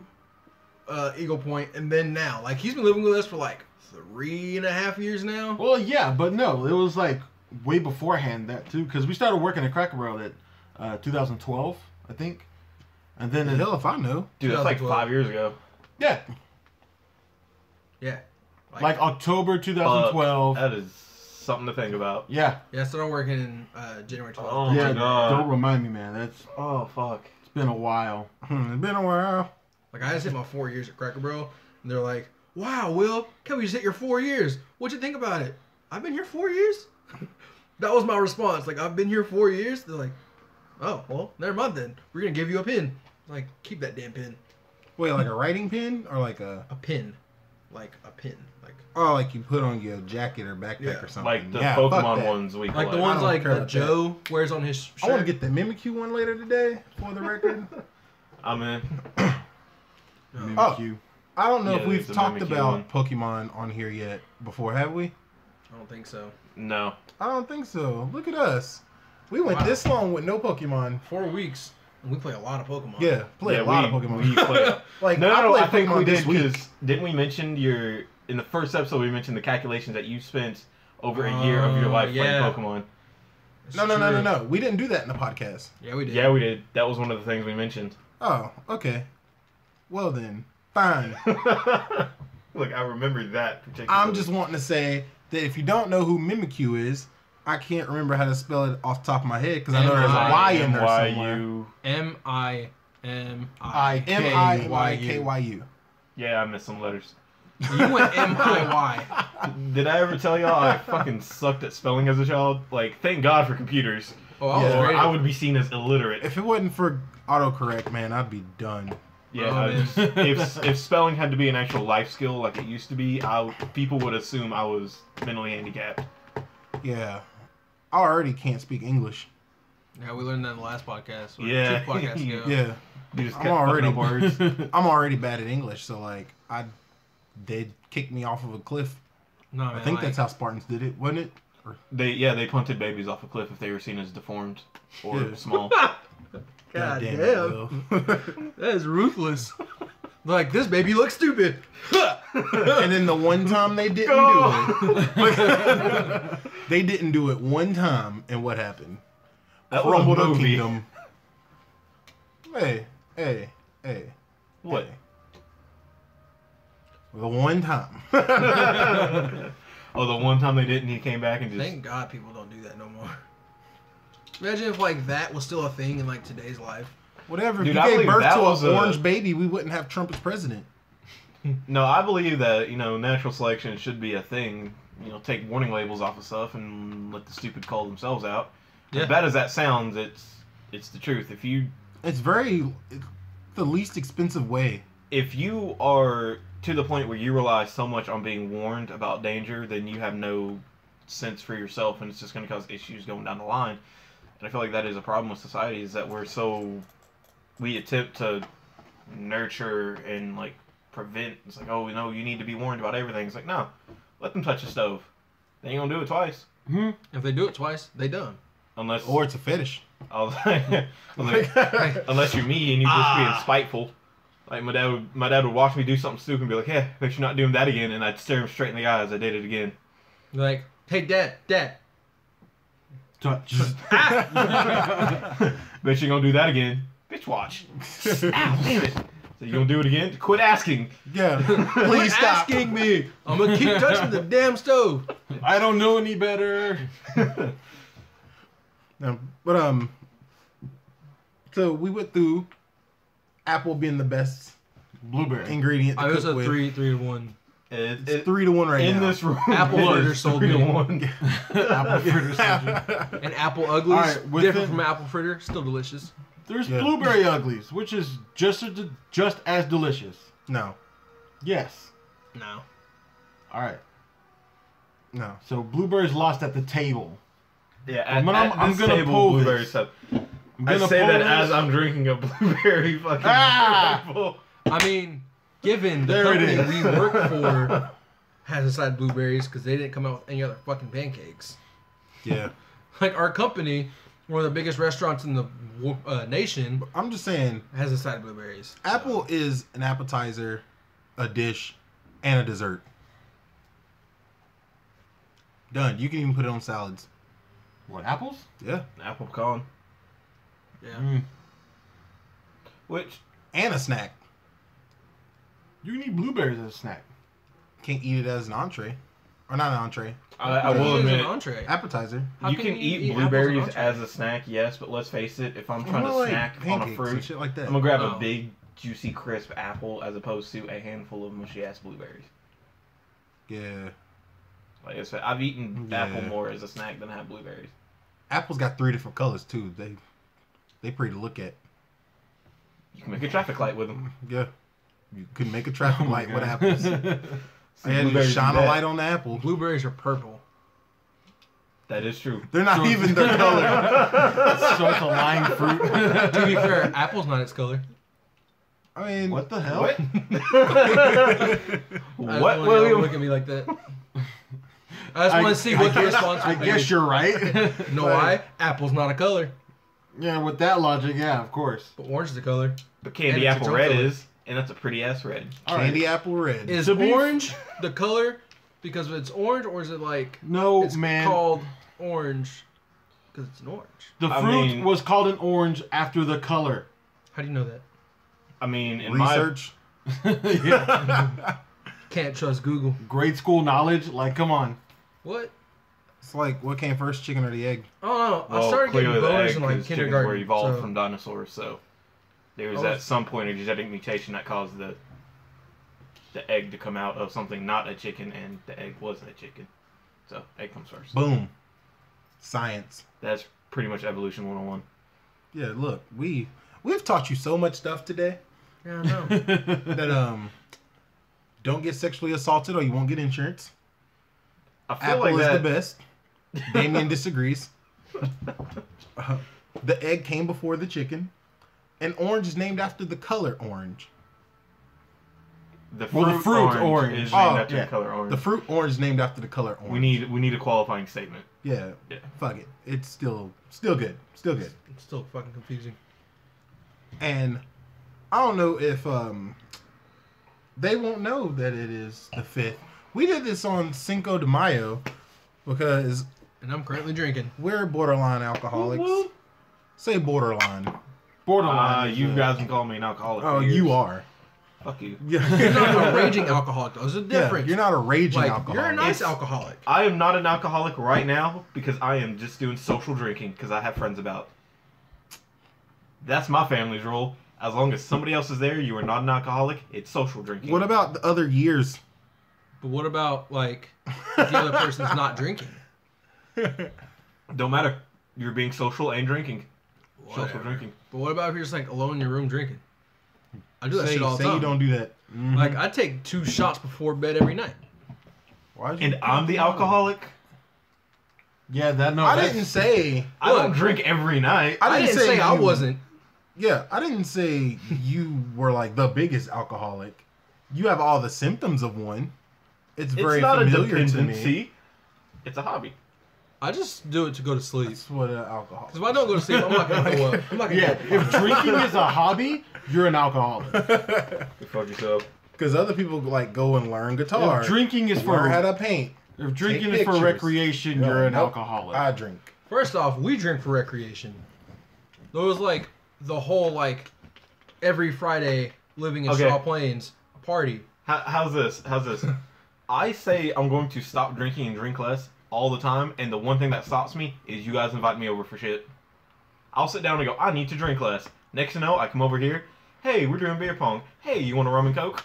uh, Eagle Point, and then now, like he's been living with us for like three and a half years now. well, yeah, but no, it was like way beforehand that too, because we started working at Cracker Barrel at uh, 2012, I think, and then The hell if I know. dude. That's like five years ago. yeah, Yeah, like October 2012. That is something to think about. yeah, yeah. So I started working in uh, January 12th. Oh my yeah. God. Don't remind me, man. That's Oh fuck. it's been a while. It's been a while. Like I just hit my four years at Cracker Barrel, and they're like, "Wow, Will, can we just hit your four years? What'd you think about it? I've been here four years." that was my response. Like I've been here four years. They're like, "Oh, well, never mind then. We're gonna give you a pin. Like keep that damn pin. Wait, like a writing pin or like a A pin, like a pin, like oh, like you put on your jacket or backpack Yeah. or something. Like the Yeah, Pokemon ones we like the ones like care about Joe wears on his shirt." I want to get the Mimikyu one later today for the record. I'm in. Oh. Mimikyu. I don't know Yeah, if we've talked Mimikyu about one. Pokemon on here yet before, have we? I don't think so. No. I don't think so. Look at us. We went Wow. this long with no Pokemon. Four weeks, and we play a lot of Pokemon. Yeah, play yeah, a lot we, of Pokemon. We play. like no, I no, played I think Pokemon we did because didn't we mention your in the first episode we mentioned the calculations that you spent over a year of your Oh, life yeah. playing Pokemon. It's No, no, no, no, no. We didn't do that in the podcast. Yeah, we did. Yeah, we did. That was one of the things we mentioned. Oh, okay. Well then, fine. Look, I remember that particular. I'm just wanting to say that if you don't know who Mimikyu is, I can't remember how to spell it off the top of my head because I know there's a Y in there somewhere. M-Y-U. M I M I. I M I M I K Y U. Yeah, I missed some letters. You went M I Y. Did I ever tell y'all I fucking sucked at spelling as a child? Like, thank God for computers. Oh, I was Yeah. Great. I would be seen as illiterate. if it wasn't for autocorrect, man, I'd be done. Yeah, Oh, just- if if spelling had to be an actual life skill like it used to be, I people would assume I was mentally handicapped. Yeah. I already can't speak English. Yeah, we learned that in the last podcast. or Yeah. Two podcasts ago. Yeah. You just I'm already- words. I'm already bad at English, so like I they'd kick me off of a cliff. No, I think like, that's how Spartans did it, wasn't it? Or, They yeah they punted babies off a cliff if they were seen as deformed or Yeah. small. God damn damn. it, That is ruthless. Like this baby looks stupid. and then the one time they didn't do it, they didn't do it one time, and what happened? That a Crumbled a movie. kingdom. Hey, hey, hey. What? hey. The one time. Oh, the one time they didn't, he came back and just Thank God people don't do that no more. Imagine if like that was still a thing in like today's life. Whatever. Dude, if I you gave believe birth that to was an a- orange baby, we wouldn't have Trump as president. No, I believe that you know natural selection should be a thing. You know, take warning labels off of stuff and let the stupid call themselves out. Yeah. As bad as that sounds, it's it's the truth. If you It's very it's the least expensive way. if you are to the point where you rely so much on being warned about danger, then you have no sense for yourself, and it's just going to cause issues going down the line. And I feel like that is a problem with society is that we're so we attempt to nurture and like prevent. It's like, oh, no, you need to be warned about everything. It's like, no, let them touch the stove. They ain't gonna do it twice, Hmm? If they do it twice, they done. unless Or it's a fetish. unless, unless you're me and you're just being spiteful. Like my dad would, my dad would watch me do something stupid and be like, "Yeah, bet you're not doing that again," and I'd stare him straight in the eyes. I did it again. Like, hey dad, dad. Touch. Bet you're gonna do that again. Bitch, watch. Ow, damn it. So you gonna do it again? Quit asking. yeah. Quit Please stop. asking me. I'm gonna keep touching the damn stove. I don't know any better. No, but um, so we went through apple being the best Blueberry. ingredient. To I was cook a with. three, three to one. It, It's it- three to one right in now. this room, Apple it fritter is sold three to me. one. Apple fritter surgeon. And apple uglies, Alright, within- different from apple fritter, still delicious. There's Yeah. blueberry uglies, which is just as, just as delicious. no, Yes. No. All right. no. So blueberries lost at the table. Yeah, I'm at, gonna- at I'm this gonna table, pull blueberry this. stuff. I'm gonna say pull that this. as I'm drinking a blueberry fucking Ah! apple. I mean, given the There company we work for has decided blueberries because they didn't come out with any other fucking pancakes. Yeah, Like our company, one of the biggest restaurants in the uh, nation, I'm just saying, has a side of blueberries. apple is an appetizer, a dish, and a dessert. Done. You can even put it on salads. What apples? Yeah, Apple pecan. Yeah. Mm. Which and a snack. You need blueberries as a snack. Can't eat it as an entree, or not an entree. I, I will is an admit, entree. Appetizer. How you can can, you eat, eat apples blueberries entree? as a snack, yes, but let's face it, if I'm trying More to like snack on a pancakes and fruit, shit like that. I'm gonna grab Oh. a big, juicy, crisp apple as opposed to a handful of mushy ass blueberries. Yeah, Like I said, I've eaten Yeah. apple more as a snack than I have blueberries. apples got three different colors too. They, they pretty to look at. You can make a traffic light with them. Yeah, you could make a traffic Oh my light. What God. happens? See, And blueberries shine a that. light on the apple. Blueberries are purple. That is true. They're not So- even their color. so it's a lying fruit. to be fair, apple's not its color. I mean, what the hell? What? I just what, want y'all William? Look at me like that. I just want to see what the guess, response I would guess you're right. No, why? Apple's not a color, yeah, with that logic, yeah, of course. but orange is a color. But candy And it's a apple junk red color. is, and that's a pretty ass red. All right. candy apple red. Is To be- orange the color because it's orange, or is it like No, it's man. called orange because it's an orange? the I fruit mean- was called an orange after the color. How do you know that? I mean, in Research. Yeah. Can't trust Google. Grade school knowledge, like, come on. What? It's like what came first, chicken or the egg? Oh, no, I well, started getting clearly the boners egg, in like 'cause chickens kindergarten. were evolved so- from dinosaurs, so there was at some point a genetic mutation that caused the the egg to come out of something not a chicken, and the egg wasn't a chicken. So egg comes first. Boom. Science. That's pretty much evolution 101. Yeah, look, we we've taught you so much stuff today Yeah, I know. that um don't get sexually assaulted or you won't get insurance. I feel Apple like is that. the best. Damien disagrees. Uh, the egg came before the chicken. And orange is named after the color orange. The Well, the fruit, fruit orange, orange. is Oh, after yeah. the color orange. The fruit orange is named after the color orange. we need we need a qualifying statement. Yeah. Yeah. Fuck it. It's still still good. Still good. it's still fucking confusing. And I don't know if um they won't know that it is the fifth. We did this on Cinco de Mayo because And I'm currently drinking. we're borderline alcoholics. Say borderline. Borderline. Uh, you guys can call me an alcoholic. Oh, years. you are. Fuck you. Yeah. You're not a raging alcoholic. though. There's a Yeah, difference. you're not a raging like alcoholic. you're a nice It's- alcoholic. I am not an alcoholic right now because I am just doing social drinking because I have friends about. That's my family's rule. As long as somebody else is there, you are not an alcoholic. It's social drinking. What about the other years? But what about like if the other person's not drinking? Don't matter. You're being social and drinking. Social drinking. But what about if you're just like alone in your room drinking? I do that say shit all the say time. you don't do that. Mhm. Like I take two shots before bed every night. Why'd And I'm the alcoholic. Yeah, that no. I didn't say. I don't drink every night. I I didn't didn't, say say, I wasn't. Yeah, I didn't say you were like the biggest alcoholic. You have all the symptoms of one. It's very it's not a familiar to me. dependency. It's a hobby. I just do it to go to sleep. That's what an alcohol. Because if I don't go to sleep, I'm not gonna go up. I'm not gonna Yeah, go if drinking is a hobby, you're an alcoholic. You fucked yourself. Because other people like go and learn guitar, If drinking is for learn how to paint. if drinking is for recreation, No, you're an nope. alcoholic. I drink. First off, we drink for recreation. There was like the whole like every Friday living in Okay. Shaw Plains party. How, how's this? How's this? I say I'm going to stop drinking and drink less all the time, and the one thing that stops me is you guys invite me over for shit. I'll sit down and go, I need to drink less. Next to know, I come over here. Hey, we're doing beer pong. Hey, you want a rum and coke?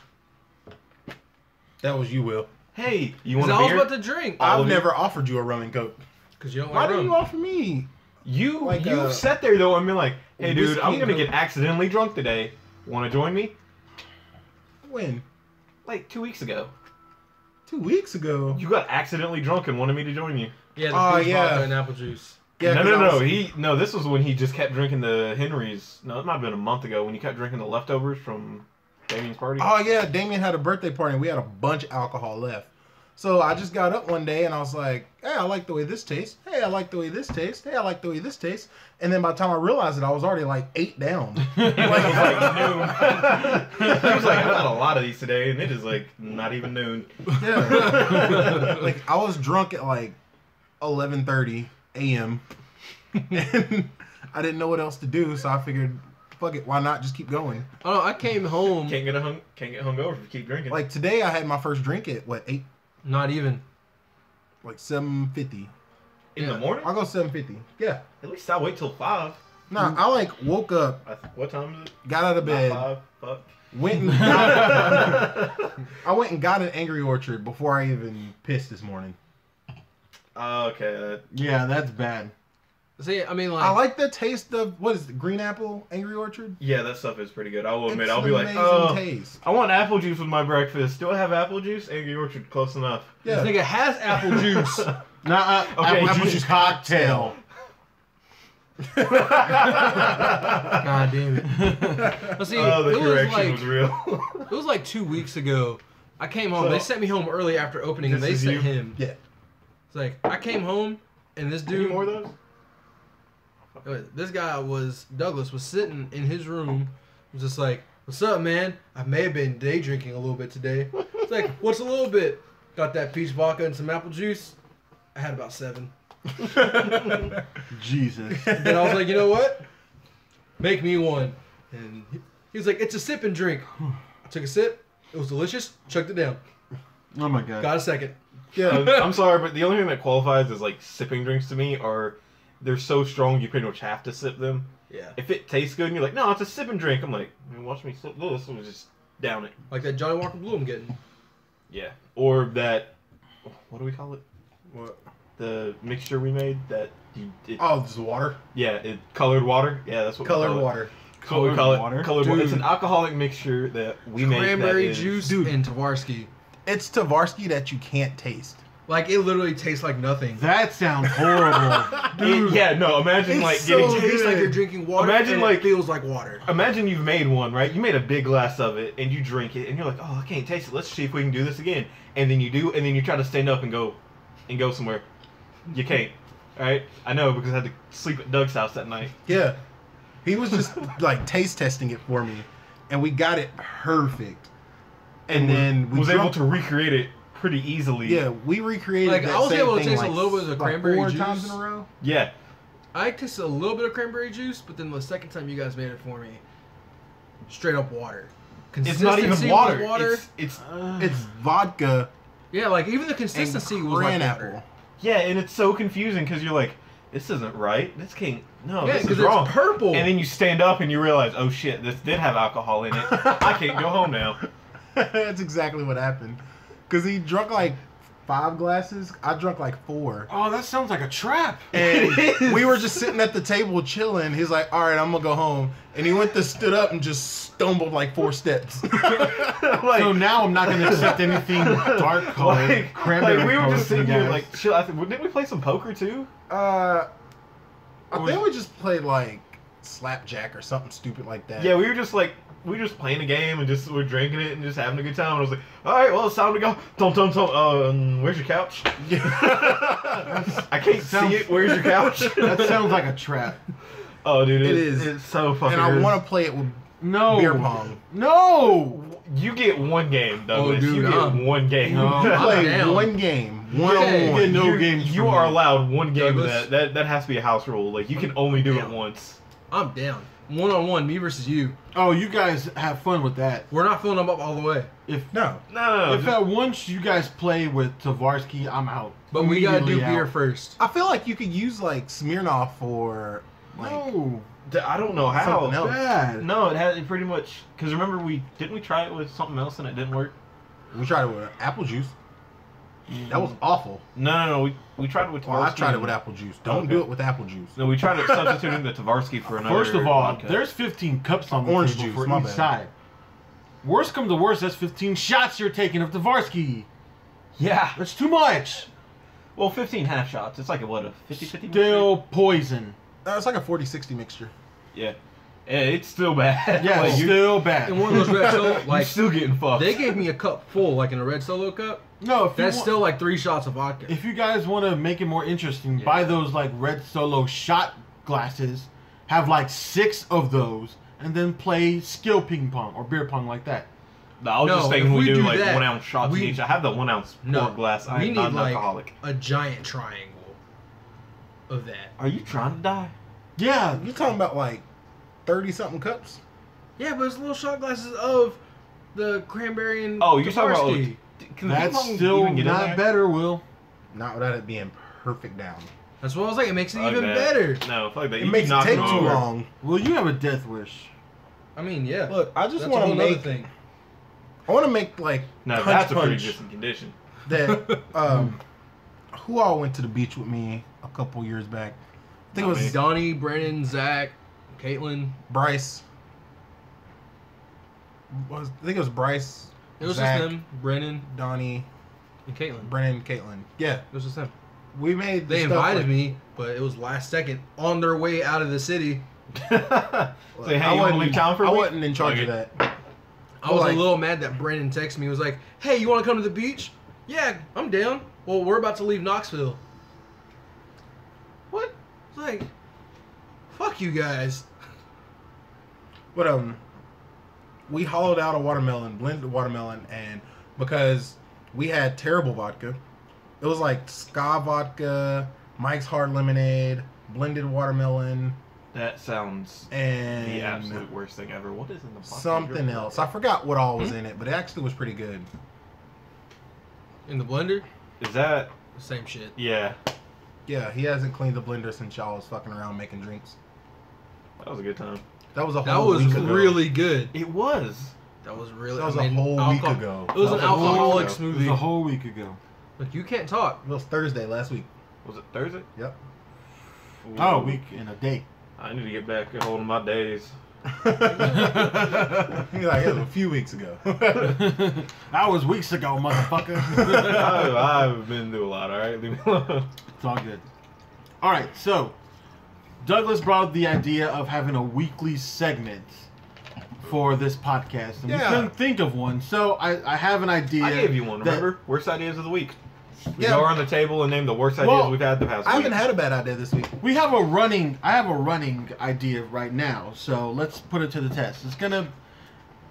That was you, Will. Hey, you Because want I a was beer? about to drink. All I've of you- never offered you a rum and coke. Because you don't Why like did rum. you offer me? You Like, you uh, sat there though and been like, hey dude, I'm and gonna coke. get accidentally drunk today. Want to join me? When? Like two weeks ago, Two weeks ago. you got accidentally drunk and wanted me to join you. Yeah, the ah, Oh, peach yeah. and apple juice. Yeah, no, 'cause no, I no. was- He no. This was when he just kept drinking the Henrys. No, it might have been a month ago when he kept drinking the leftovers from Damien's party. Oh yeah, Damien had a birthday party and we had a bunch of alcohol left. So I just got up one day and I was like, "Hey, I like the way this tastes. Hey, I like the way this tastes. Hey, I like the way this tastes." And then by the time I realized it, I was already like eight down. like, like noon. he was like, I've had a lot of these today, and it is like not even noon. Yeah. like I was drunk at like 11:30 a.m. and I didn't know what else to do, so I figured, fuck it, why not just keep going? Oh, I came home. Can't get a hung, can't get hungover if you keep drinking. Like today, I had my first drink at what eight, Not even. like 7:50. in yeah. the morning. I'll go 7:50. Yeah. At least I wait till five. Nah, I like woke up, th- what time is it? got out of Not bed, five. Fuck. went and got, I went and got an Angry Orchard before I even pissed this morning. okay. uh, yeah, that's bad. See, I mean, like, I like the taste of what is it, green apple Angry Orchard. Yeah, that stuff is pretty good. I will admit. It's I'll be like, oh, taste. I want apple juice with my breakfast. Do I have apple juice? Angry Orchard, close enough. Yeah. this nigga has apple juice. Nah, uh, Okay, apple juice juice cocktail. God damn it. But see, oh, the it was like was real. it was like two weeks ago. I came home. So- they sent me home early after opening, and they is sent you? him. Yeah. It's like I came home, and this Any dude, more of those? Uh, this guy was Douglas was sitting in his room, was just like, "What's up, man? I may have been day drinking a little bit today." It's like, "What's a little bit?" Got that peach vodka and some apple juice. I had about seven. Jesus. And I was like, you know what? Make me one. And he- he was like, it's a sip and drink. I took a sip. It was delicious. Chucked it down. Oh my god. Got a second. Yeah. I'm, I'm sorry, but the only thing that qualifies as like sipping drinks to me are they're so strong you pretty much have to sip them. Yeah. If it tastes good and you're like, no, it's a sipping drink, I'm like, "Man, watch me sip this. It was just down it. Like that Johnnie Walker Blue I'm getting. Yeah. Or that. What do we call it? What? The mixture we made that. You, it, Oh, this is water. Yeah, it colored water. Yeah, that's what we Colored call it. water. That's what we call it. water. Colored water. It's an alcoholic mixture that we make. that Cranberry juice Dude. and Tavarsky. It's Tavarsky that you can't taste. Like it literally tastes like nothing. That sounds horrible. It- yeah, no. Imagine It's like so getting. It tastes like you're drinking water. Imagine, and like- it feels like water. Imagine you've made one, right? You made a big glass of it, and you drink it, and you're like, "Oh, I can't taste it. Let's see if we can do this again." And then you do, and then you try to stand up and go, and go somewhere. You can't. All right, I know because I had to sleep at Doug's house that night. Yeah. He was just like taste testing it for me, and we got it perfect. And then we was able to recreate it pretty easily. Yeah, we recreated. Like, that I was same able to thing, taste a like, little bit of the like cranberry four juice. times in a row. Yeah. I tasted a little bit of cranberry juice, but then the second time you guys made it for me, straight up water. It's not even Consistency water. water. It's, it's It's vodka yeah, like even the and consistency was like cran water. apple. yeah, and it's so confusing because you're like, this isn't right. This can't. No, Yeah, this is wrong. it's purple. And then you stand up and you realize, oh shit, this did have alcohol in it. I can't go home now. That's exactly what happened. Cause he drunk like five glasses. I drunk like four. oh, that sounds like a trap. And we were just sitting at the table chilling. He's like, "All right, I'm gonna go home." And he went to stood up and just stumbled like four steps. like, so now I'm not going to accept anything dark colored, like, cranberry like we were just sitting here like, chill. I think, didn't we play some poker too? uh, I Was- think we just played like slapjack or something stupid like that. Yeah, we were just like we were just playing a game and just we're drinking it and just having a good time. And I was like, all right, well, it's time to go. Don't, don't, don't. Um, where's your couch? I can't Sounds- see it. Where's your couch? that sounds like a trap. oh, dude, It it is. is. It's so fucking. and I want to play it with No. beer pong. No. You get one game, Douglas. dude, you get I'm- one game. No, I'm Play one game, one Okay. on one. Get no you, games You are me. allowed one game of that. That that has to be a house rule. Like you can only do it once. I'm down. One on one, me versus you. Oh, you guys have fun with that. We're not filling them up all the way. If No, No, no, no. if just- at once you guys play with Tavarsky, I'm out. But we gotta do Immediately beer first. I feel like you could use like Smirnoff for like No, I don't know how. Else. bad. No, it had it pretty much because remember we didn't we try it with something else and it didn't work. we tried it with apple juice. That was awful. No, no, no. We we tried it with. Well, I tried it with apple juice. Don't Okay. do it with apple juice. No, we tried it substituting the Tavarsky for another. First of all, vodka. there's 15 cups on the Orange table juice, for my each bad. side. Worst come to worst, that's 15 shots you're taking of Tavarsky. yeah. That's too much. Well, 15 half shots. It's like a what a 50-50 Still poison. Uh, it's like a 40-60 mixture. Yeah. Yeah, it's still bad. Yeah, like, you, still bad. And one of those red solo, you're still getting fucked. they gave me a cup full, like in a red solo cup. no, if you That's want- still like three shots of vodka. If you guys want to make it more interesting, Yeah. buy those like red solo shot glasses. Have like six of those, and then play skill ping pong or beer pong like that. No, I was No, just thinking if we, we do, do like that, one ounce shots we- each. I have the one ounce No, quart glass. I we am need not an like alcoholic. a giant triangle of that. Are you trying to die? Yeah, You're talking about like 30-something cups? Yeah, but it's little shot glasses of the cranberry and Oh, you're talking about. Tavarsky. Can that's still even get not there? better. Will Not without it being perfect down. That's what I was like. It makes it Fuck even that. better. No, fuck that. It You makes it take too long. Will you have a death wish? I mean, yeah. Look, I just want whole to make. thing. I want to make like Now punch that's a pretty pre-existing condition. that. Um, who all went to the beach with me a couple years back? I think it was me. Donnie, Brandon, Zach, Caitlin. Bryce. Was I think it was Bryce, It was Zach, just them, Brennan, Donnie, and Caitlin. Brennan, Caitlin. Yeah, It was just them. we made. They the stuff, invited like- me, but it was last second on their way out of the city. Say, hey, I you want wasn't, to leave town for a I week? wasn't in charge Fuck of that. I was Like- a little mad that Brandon texted me. He was like, "Hey, you want to come to the beach? Yeah, I'm down. Well, we're about to leave Knoxville. What? It's like, fuck you guys. But um, we hollowed out a watermelon, blended watermelon, and because we had terrible vodka, it was like ska vodka, Mike's Hard Lemonade, blended watermelon, That sounds and the absolute worst thing ever. What is in the box? something else. I forgot what all was in it, but it actually was pretty good. In the blender, Is that? same shit. Yeah, Yeah, he hasn't cleaned the blender since y'all was fucking around making drinks. That was a good time. That was a That whole was week ago. really good. It was. That was really. That was I a mean, whole week ago. It was an was a whole week alcoholic ago. It was smoothie. a whole week ago. Like you can't talk. It was Thursday last week. Was it Thursday? Yep. Oh, Ooh. a week and a day. I need to get back a hold of my days. He's like, it was a few weeks ago. that was weeks ago, motherfucker. I've, I've been through a lot. All right, leave me alone. It's all good. All right, so Douglas brought up the idea of having a weekly segment for this podcast, and Yeah. we couldn't think of one. So I, I have an idea. I gave you one. that- Remember, worst ideas of the week. We Yeah. go around the table and name the worst ideas Well, we've had the past. I haven't had a bad idea this week. We have a running. I have a running idea right now. So let's put it to the test. It's gonna.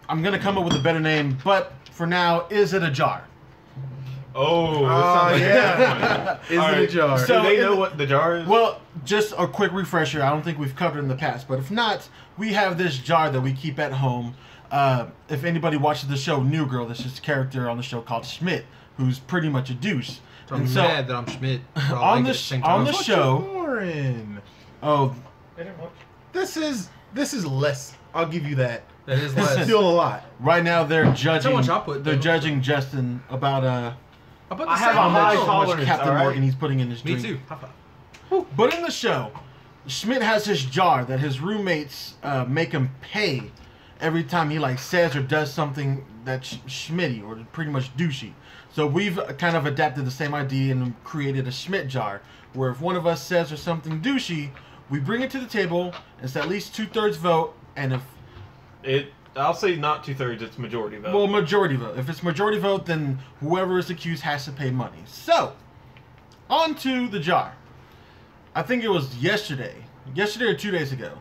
I'm gonna come up with a better name, but for now, is it a jar? Oh, Oh, this sounds like yeah. Is All it a jar? Do So they know the- what the jar is? Well, just a quick refresher. I don't think we've covered it in the past, but if not, we have this jar that we keep at home. Uh, if anybody watches the show New Girl, this is a character on the show called Schmidt, who's pretty much a douche. So I'm And so- mad that I'm Schmidt. On like the it sh- on the show- you Warren. Oh, This is this is less. I'll give you that. that is less. Still a lot. right now they're judging. How much I put, they're judging Justin about uh I, put the I have a how much, high that. how much tolerance, Captain all right? Morgan he's putting in his drink. Me drink. too. High five. But in the show, Schmidt has his jar that his roommates uh, make him pay every time he like says or does something that's sh- Schmitty or pretty much douchey. So we've kind of adapted the same idea and created a Schmidt jar, where if one of us says or something douchey, we bring it to the table. It's at least two thirds vote, and if it. I'll say not two thirds. It's majority vote. well majority vote, if it's majority vote, then whoever is accused has to pay money. So on to the jar. I think it was yesterday, yesterday or two days ago.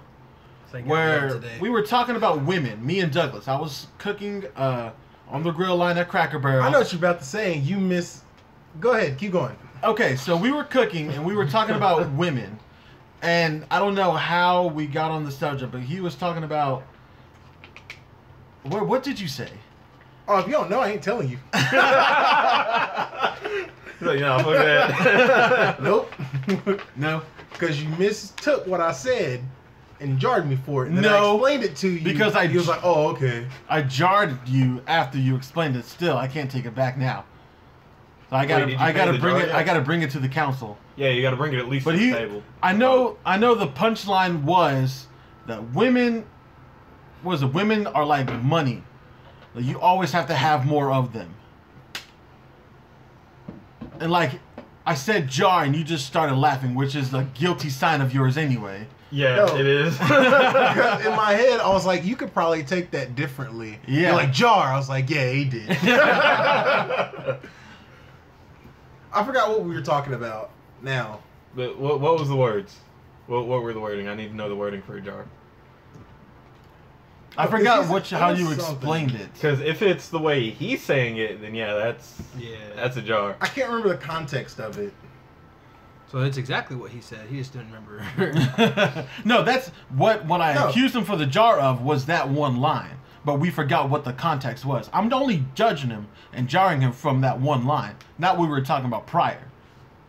Thank where today. we were talking about women, me and Douglas. I was cooking uh, on the grill line at Cracker Barrel. I know what you're about to say. and You miss. Go ahead. Keep going. Okay, so we were cooking and we were talking about women, and I don't know how we got on the subject, but he was talking about. What, what did you say? Oh, if you don't know, I ain't telling you. So, you know, look at that. nope. No, Because you mistook what I said and jarred me for it. And then No, I explained it to you. because I You was j- like, oh, okay. I jarred you after you explained it. Still, I can't take it back now. So I gotta, did I gotta bring jar it. yet? I gotta bring it to the council. yeah, you got to bring it at least But to he, the table. I know, I know the punchline was that women, was it women are like money. Like, you always have to have more of them. And like, I said jar, and you just started laughing, which is a guilty sign of yours anyway. Yeah, No. it is. In my head, I was like, you could probably take that differently. Yeah. You're like, jar. I was like, yeah, he did. I forgot what we were talking about now. but what, what was the words? What, what were the wording? I need to know the wording for a jar. I forgot this is- what how you is something. explained it. Because if it's the way he's saying it, then yeah, that's Yeah. that's a jar. I can't remember the context of it. So it's exactly what he said. He just didn't remember. no, that's what what I No. accused him for the jar of was that one line. But we forgot what the context was. I'm only judging him and jarring him from that one line, not what we were talking about prior.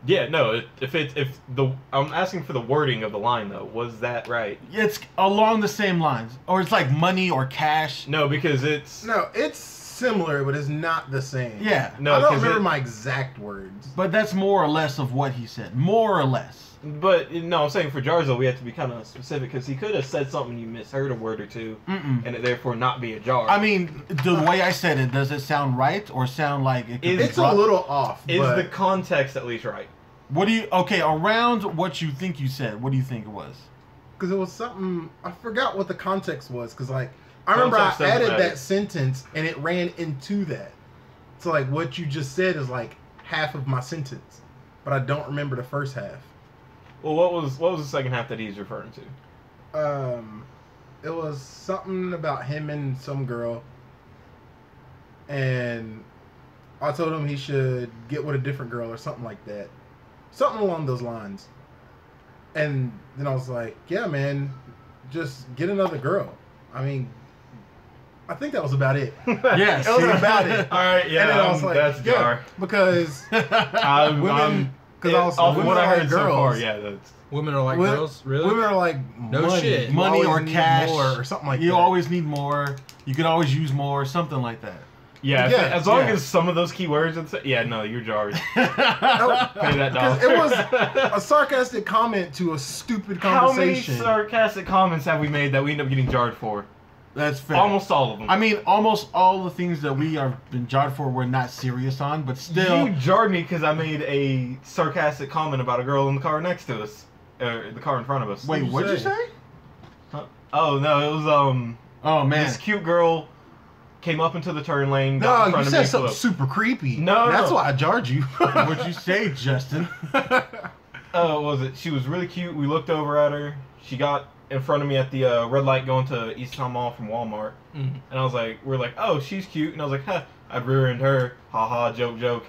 Yeah, no. If it if the I'm asking for the wording of the line though. Was that right? It's along the same lines, or it's like money or cash. No, because it's No, it's similar, but it's not the same. Yeah, No, I don't 'cause remember it- my exact words. but that's more or less of what he said. More or less. But no, I'm saying for Jarzo, we have to be kind of specific because he could have said something you misheard a word or two, Mm-mm. and it therefore not be a jar. I mean, the way I said it, does it sound right or sound like it could Is- be It's a dropped? little off. is but the context at least right? What do you? Okay, around what you think you said. What do you think it was? because it was something I forgot what the context was. Because like I remember I Context doesn't added matter. that sentence and it ran into that. So like what you just said is like half of my sentence, but I don't remember the first half. Well, what was what was the second half that he's referring to? Um, it was something about him and some girl, and I told him he should get with a different girl or something like that, something along those lines. And then I was like, "Yeah, man, just get another girl." I mean, I think that was about it. Yes. that was about it. All right, yeah, and then I um, was like, that's yeah, jar. because I'm, women, Because Yeah, also, off women what are I like heard so girls. far, yeah, that's Women are like Wo- girls, really? Women are like No money. shit. Money or cash. more or something like you that. You always need more. You can always use more, something like that. Yeah. Yeah, as long yeah. as some of those keywords, and yeah, no, you're jarred. Pay that dollar. It was a sarcastic comment to a stupid conversation. How many sarcastic comments have we made that we end up getting jarred for? That's fair. Almost all of them. I mean, almost all the things that we have been jarred for we're not serious on, but still. you jarred me because I made a sarcastic comment about a girl in the car next to us, or the car in front of us. Wait, what'd you say? Oh no, it was um Oh man. this cute girl came up into the turn lane. Got no, in you of said me, something flipped. super creepy. No, that's no. why I jarred you. What'd you say, Justin? Oh, what was it? She was really cute. We looked over at her. She got in front of me at the uh, red light going to East Towne Mall from Walmart, Mhm. and I was like, "We're like, oh, she's cute," and I was like, "Huh." I'd rear-end her, ha ha, joke joke,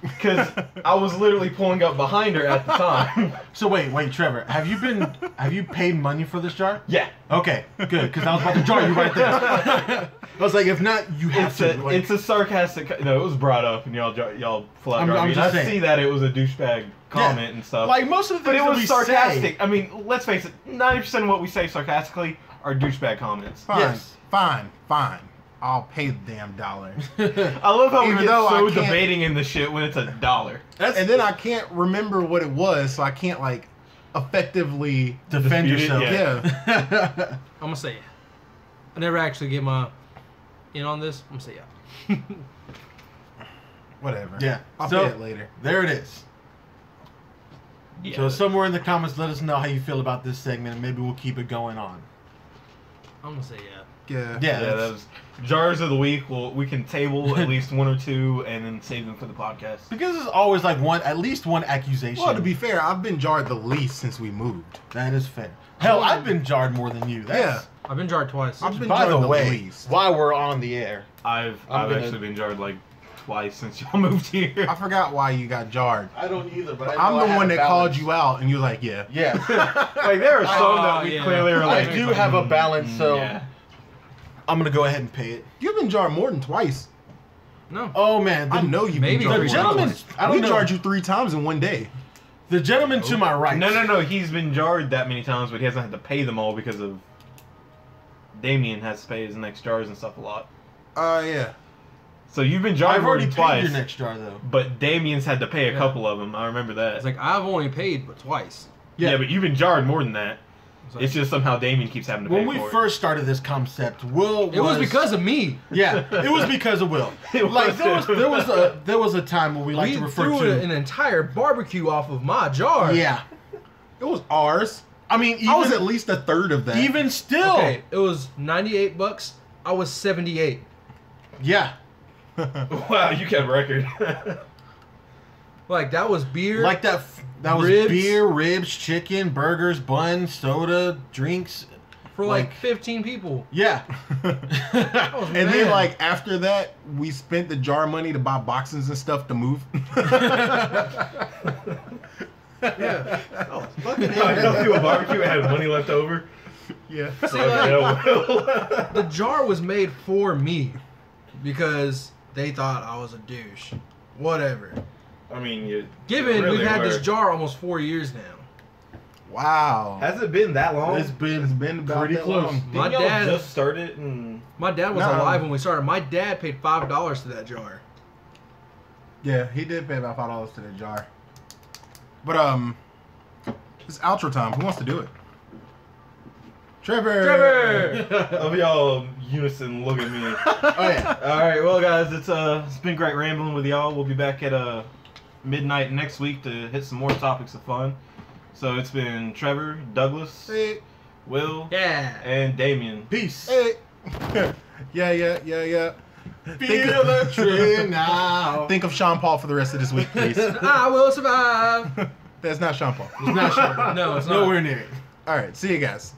because I was literally pulling up behind her at the time. So wait, wait, Trevor, have you been have you paid money for this jar? yeah, Okay, good, because I was about to jar you right there. I was like, if not, you have it's to. a like- it's a sarcastic. No, it was brought up, and y'all y'all flat I'm- jar I'm me. And just I saying. see that it was a douchebag comment and stuff. like most of the things But things it that was we sarcastic. say- I mean, let's face it, 90% of what we say sarcastically are douchebag comments. fine, Yes. fine, fine. I'll pay the damn dollar. I love how we Even get I so debating in the shit when it's a dollar. That's and then I can't remember what it was, so I can't like effectively. defend Dispute it, yourself. Yeah. I'm gonna say yeah. I never actually get my in on this. I'm gonna say yeah. Whatever. Yeah. I'll So- pay it later. there it is. Yeah. So somewhere in the comments, let us know how you feel about this segment, and maybe we'll keep it going on. I'm gonna say yeah. Yeah. Yeah, yeah, that was jars of the week. Well, we can table at least one or two and then save them for the podcast. Because there's always like one, at least one accusation. Well, to be fair, I've been jarred the least since we moved. that is fair. Hell, I've been jarred more than you. That's, I've been jarred twice. I've been By jarred the the way, least. while we're on the air, I've I'm I've gonna- actually been jarred like twice since y'all moved here. I forgot why you got jarred. I don't either, but I'm the one that called you out, and you're like, "Yeah." Yeah, like there are some Oh, that we yeah. clearly are I do have a balance, mm, so yeah. I'm gonna go ahead and pay it. You've been jarred more than twice. no. Oh man, the, I know you've maybe been jarred. the three more than gentleman. twice. I don't we know. jarred you three times in one day. The gentleman to my right. No, no, no. He's been jarred that many times, but he hasn't had to pay them all because of Damien has to pay his next jars and stuff a lot. Uh, yeah. So you've been jarred I've already than paid your next jar though. but Damien's had to pay a Yeah. couple of them. I remember that. It's like I've only paid but twice. yeah. but you've been jarred more than that. It's like- It's just somehow Damien keeps having to pay When we first started this concept, Will was, it was because of me. yeah, it was because of Will. It like was. there was there was a there was a time when we like we to refer threw to an entire barbecue off of my jar. yeah. It was ours. I mean, even, I was at least a third of that. even still, Okay, it was 98 bucks. I was 78. yeah, wow, you kept record. Like that was beer. like that. f- That was Ribs. beer, ribs, chicken, burgers, buns, soda, drinks. for like, like- 15 people. Yeah, was and mad. then like after that, we spent the jar money to buy boxes and stuff to move. Yeah. Oh, I know you a barbecue and had money left over. yeah. See, like, Yeah, the jar was made for me because they thought I was a douche. Whatever. I mean, you. Given really we've had were. this jar almost four years now. Wow. Has it been that long? it's been It's been about pretty that close. long. Didn't My dad- just started and My dad was No. alive when we started. My dad paid five dollars to that jar. Yeah, he did pay about five dollars to the jar. But um, it's outro time. Who wants to do it? Trevor. Trevor! of y'all unison look at me. Oh yeah. All right, well, guys, it's uh, it's been great rambling with y'all. We'll be back at uh midnight next week to hit some more topics of fun. So it's been Trevor, Douglas, Hey, Will, Yeah. and Damien. Peace. hey. yeah, yeah, yeah, yeah. Feel the train now. Think of Sean Paul for the rest of this week, please. I will survive. That's not Sean Paul. It's not sure. No, it's not. Nowhere near it. All right, see you guys.